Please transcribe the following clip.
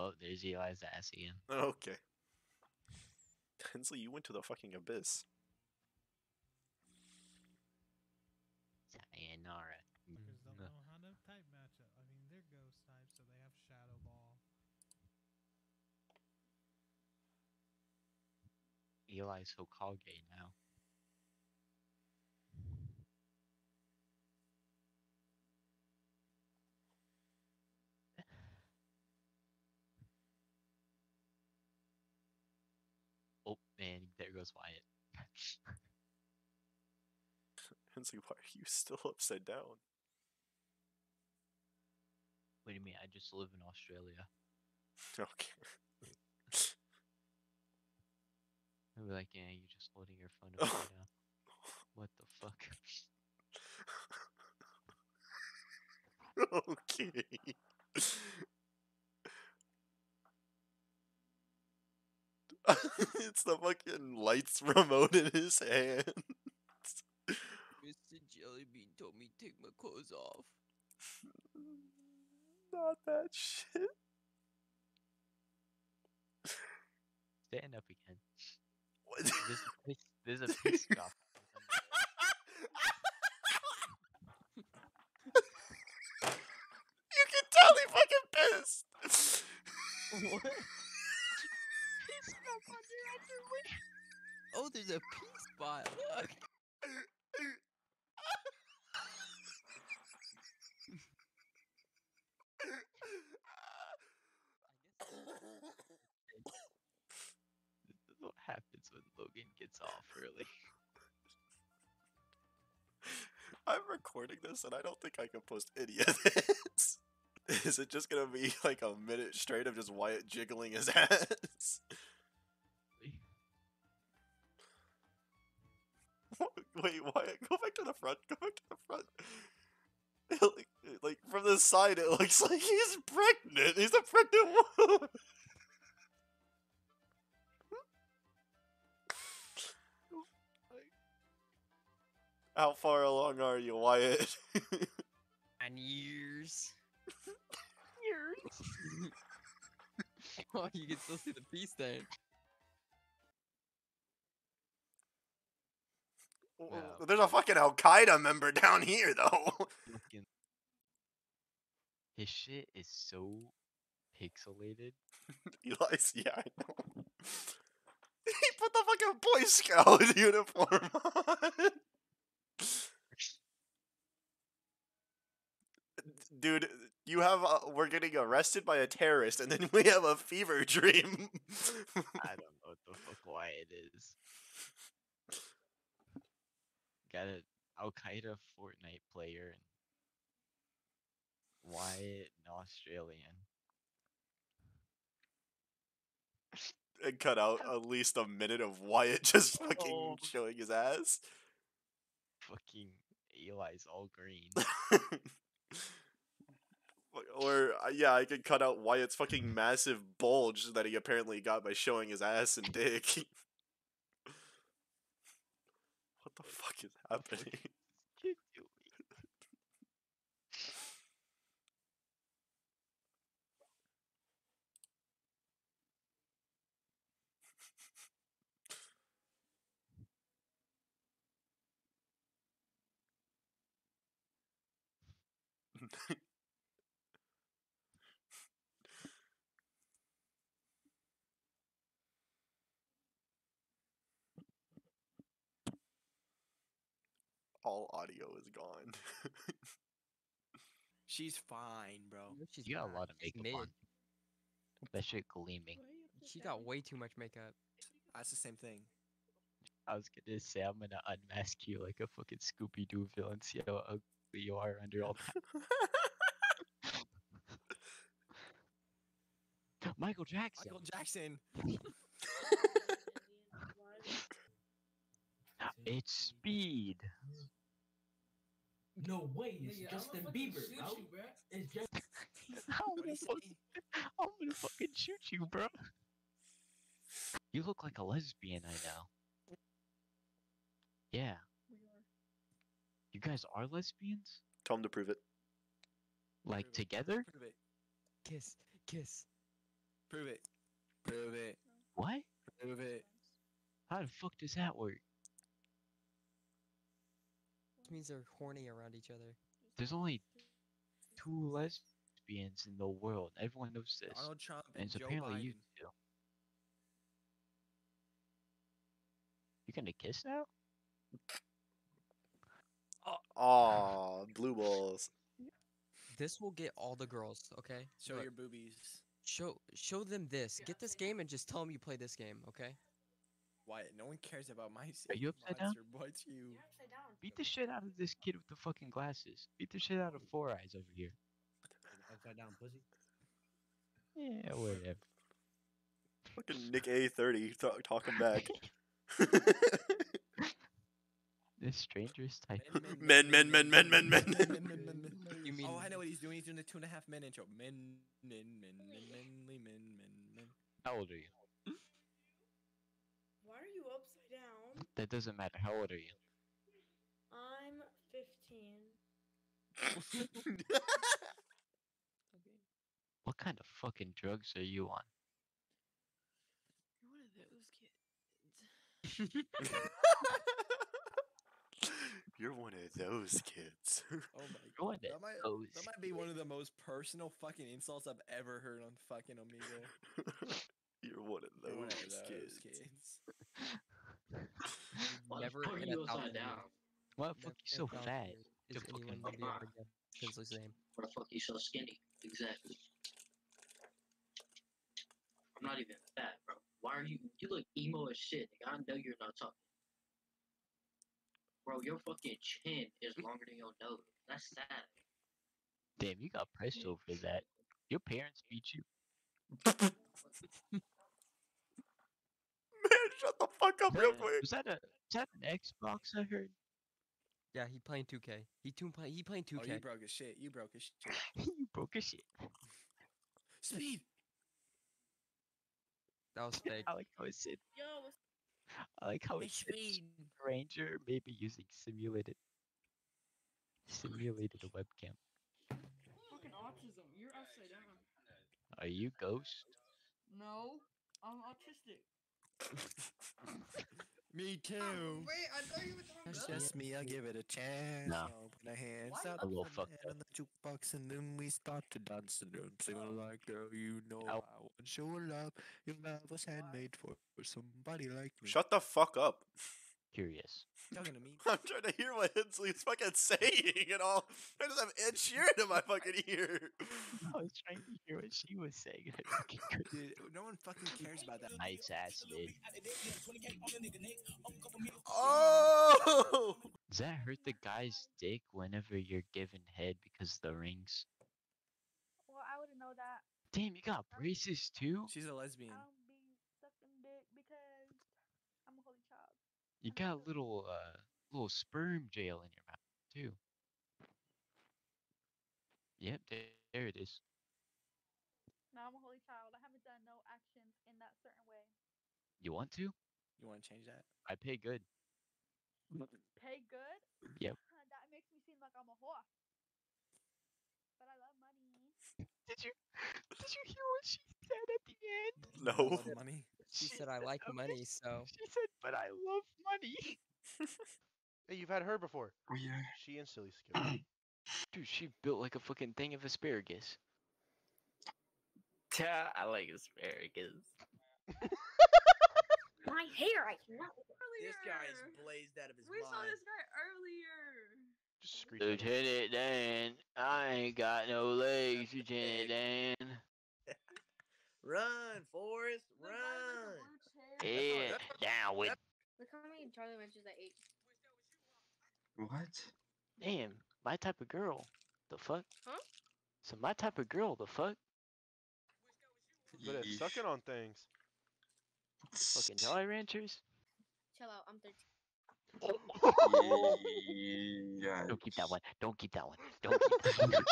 Oh, there's Eli's ass again. Okay. Hensley, you went to the fucking abyss. Sayonara. Fuckers mm, don't know how to type matchup. I mean, they're ghost types, so they have shadow ball. Eli's Hokage now. Man, there goes Wyatt. Hensley, why are you still upside down? What do you mean? I just live in Australia. Okay. I'd be like, yeah, you're just holding your phone upside down. What the fuck? okay. it's the fucking lights remote in his hand. Mr. Jellybean told me to take my clothes off. Not that shit. Stand up again. What? There's a piss, there's a piss drop. you can tell he fucking pissed. What? There's a pee spot. Look. This is what happens when Logan gets off early. I'm recording this and I don't think I can post any of this. Is it just gonna be like a minute straight of just Wyatt jiggling his ass? Wait, Wyatt, go back to the front. Go back to the front. like, like from the side, it looks like he's pregnant. He's a pregnant woman. How far along are you, Wyatt? And years. years. oh, you can still see the pee stain. Wow. There's a fucking Al Qaeda member down here, though. His shit is so pixelated. Eli's, yeah, I know. he put the fucking Boy Scout uniform on. Dude, you have uh, we're getting arrested by a terrorist, and then we have a fever dream. I don't know what the fuck why it is. Got an Al Qaeda Fortnite player and Wyatt, an Australian. and cut out at least a minute of Wyatt just fucking Oh. showing his ass. Fucking Eli's all green. or uh, yeah, I could cut out Wyatt's fucking massive bulge that he apparently got by showing his ass and dick. what the fuck is happening? All audio is gone. She's fine, bro. She's You got a lot of She's makeup on. mid. That shit gleaming. She got way too much makeup. That's the same thing. I was gonna say I'm gonna unmask you like a fucking Scooby Doo villain. See how ugly you are under all that. Michael Jackson. Michael Jackson. It's speed. No way, it's Nigga, Justin Bieber, bro. you, bruh. It's just I'm gonna, he fuck. I'm gonna fucking shoot you, bro. You look like a lesbian, I know. Yeah. You guys are lesbians? Tell him to prove it. Like Prove it. together? Prove it. Kiss, kiss. Prove it. Prove it. What? Prove it. How the fuck does that work? Which means they're horny around each other. There's only two lesbians in the world. Everyone knows this. Donald Trump and and it's Joe apparently you Biden. two. You gonna kiss now? Aw, blue balls. This will get all the girls, okay? Show Look, your boobies. show show them this. Get this game and just tell them you play this game, okay? Wyatt, no one cares about my Are you upside down? monster, but you. Beat the shit out of this kid with the fucking glasses. Beat the shit out of Four Eyes over here. Upside down, pussy. Yeah, whatever. Fucking Nick A30 th- talking back. This stranger's type. Men, men, men, men, men, men. You mean Oh, I know what he's doing. He's doing the two and a half men intro. Men, men, men, men, menly, men, men, men. How old are you? Why are you upside down? That doesn't matter. How old are you? I'm 15. What kind of fucking drugs are you on? You're one of those kids. You're one of those kids. Oh my You're one That might, those that might be one of the most personal fucking insults I've ever heard on fucking Omegle. You're one of You're one of those those kids. Why never the fuck are in you a thousand down? years- What never fuck you so fat? years to Is anyone gonna be able to get Kinsley's name? Why the fuck you so skinny? Exactly. I'm not even fat, bro. Why are you? You look emo as shit. Nigga. I know you're not talking. Bro, your fucking chin is longer than your nose. That's sad. Damn, you got pressed over that. Your parents beat you. Man, shut the fuck up real That- quick. Was that a was that an Xbox I heard? Yeah, he playing 2K. He too play, he playing 2K. Oh, you broke his shit. You broke his shit. you broke a shit. Speed. that was fake. I like how it said. Yo, what's I like how Hey, it said speed. Ranger maybe using simulated simulated webcam. Fucking autism. You're upside down. Are you Ghost? No, I'm autistic. Me too. Wait, I thought you were talking That's about just me. I'll give it a chance. No. I'll put our hands Why? up A little on the fucked up. on the jukebox, and then we start to dance and then sing oh. like, girl, you know Ow. I want show love. Your love was handmade for, for somebody like me. Shut the fuck up. Curious. Talking to me. I'm trying to hear what Hensley's fucking saying and all. I just have Ed Sheeran in my fucking ear. I was trying to hear what she was saying. I fucking couldn't. Dude, no one fucking cares about that. Nice ass dude. Oh! Does that hurt the guy's dick whenever you're given head because of the rings? Well, I wouldn't know that. Damn, you got braces too? She's a lesbian. I don't be sucking dick because I'm a holy child. You got a little uh little sperm jail in your mouth too. Yep, there, there it is. No, I'm a holy child. I haven't done no actions in that certain way. You want to? You want to change that? I pay good. Pay good? Yep. that makes me seem like I'm a whore. But I love money. Did you did you hear what she said at the end? No. Love money. She said I like okay, money, so She said, but I love money. Hey, you've had her before. Oh yeah. She instantly skipped. Dude, she built like a fucking thing of asparagus. Yeah, I like asparagus. my hair? I cannot. This guy is blazed out of his We saw this guy earlier. Just screech. Lieutenant Dan, I ain't got no legs, Lieutenant Dan. Run, Forrest, The guy with the blue Yeah, down with. Look how many Jolly Ranchers I ate. What? Damn, my type of girl. The fuck? Huh? So my type of girl. The fuck? But at sucking on things. Fucking Jolly Ranchers. Chill out. I'm 13. Yeah. Don't keep that one. Don't keep that one. Don't keep that one.